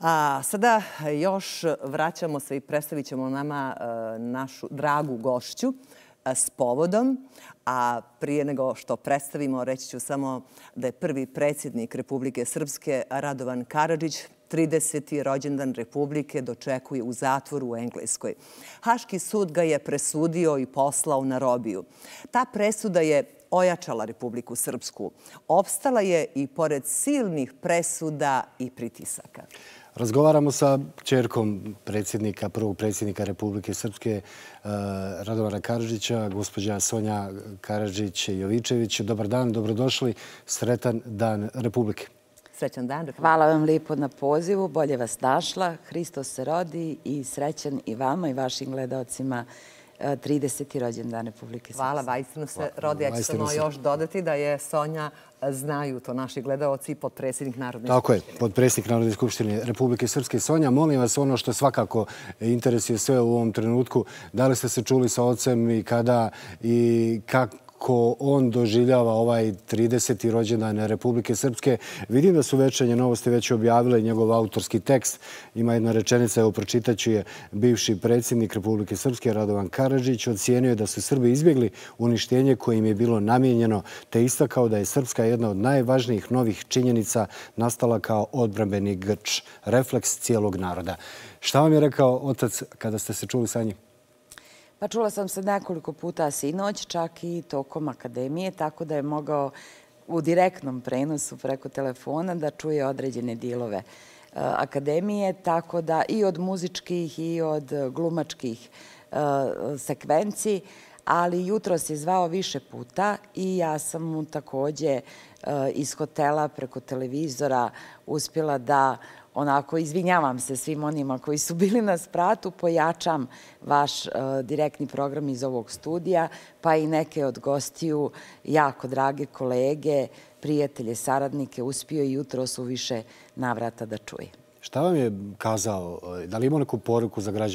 A sada još vraćamo se i predstavit ćemo nama e, našu dragu gošću e, s povodom. A prije nego što predstavimo, reći ću samo da je prvi predsjednik Republike Srpske, Radovan Karadžić, 30. rođendan Republike dočekuje u zatvoru u Engleskoj. Haški sud ga je presudio i poslao na robiju. Ta presuda je ojačala Republiku Srpsku. Opstala je i pored silnih presuda i pritisaka. Razgovaramo sa čerkom predsjednika, prvog predsjednika Republike Srpske, eh, Radovara Karadžića, gospođa Sonja Karadžić-Jovičević. Dobar dan, dobrodošli. Sretan dan Republike. Srećan dan. Hvala vam lijepo na pozivu. Bolje vas našla. Hristos se rodi i srećan i vama i vašim gledalcima 30. rođendan Republike Srpske. Hvala, vajstinu se rodi. Ja ću samo još dodati da je Sonja, znaju to naši gledalci, podpredsjednik Narodne skupštine. Tako je, podpredsjednik Narodne skupštine Republike Srpske. Sonja, molim vas ono što svakako interesuje sve u ovom trenutku. Da li ste se čuli sa ocem i kada i kako kako on doživljava ovaj 30. rođendan Republike Srpske. Vidim da su večernje novosti već objavile njegov autorski tekst. Ima jedna rečenica, evo pročitaću je, bivši predsjednik Republike Srpske Radovan Karadžić ocijenio je da su Srbi izbjegli uništenje koje im je bilo namijenjeno, te istakao da je Srpska jedna od najvažnijih novih činjenica nastala kao odbrambeni grč, refleks cijelog naroda. Šta vam je rekao otac kada ste se čuli sa njim? Pa čula sam se nekoliko puta sinoć, čak i tokom akademije, tako da je mogao u direktnom prenosu preko telefona da čuje određene dijelove e, akademije, tako da i od muzičkih i od glumačkih e, sekvenci, ali jutro se zvao više puta i ja sam mu takođe e, iz hotela preko televizora uspjela da onako izvinjavam se svim onima koji su bili na spratu, pojačam vaš e, direktni program iz ovog studija, pa i neke od gostiju, jako drage kolege, prijatelje, saradnike, uspio i jutro su više navrata da čuje. Šta vam je kazao? E, da li ima neku poruku za građana?